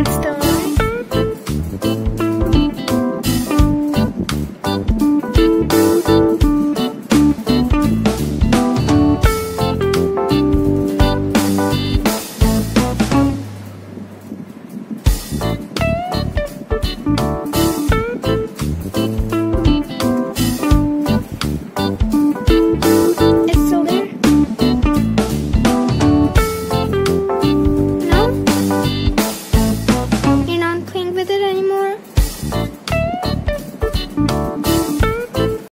It's the